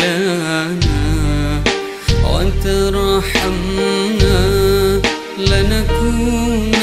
مولانا وأنت رحمنا لنكون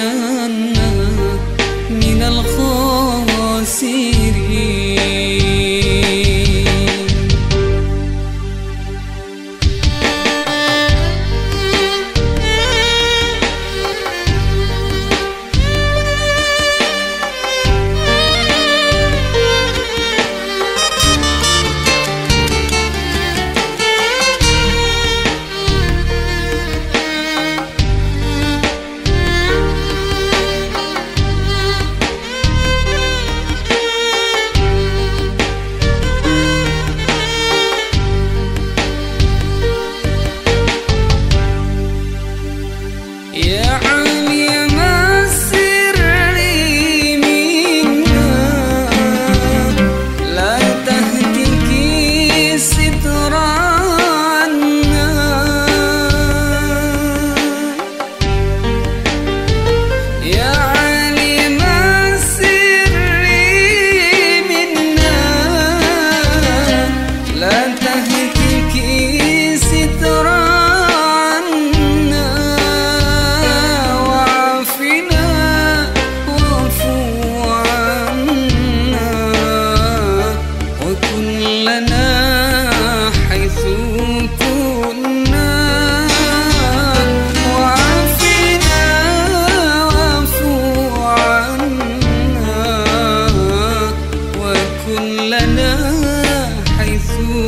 tanta riqueza.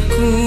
cool.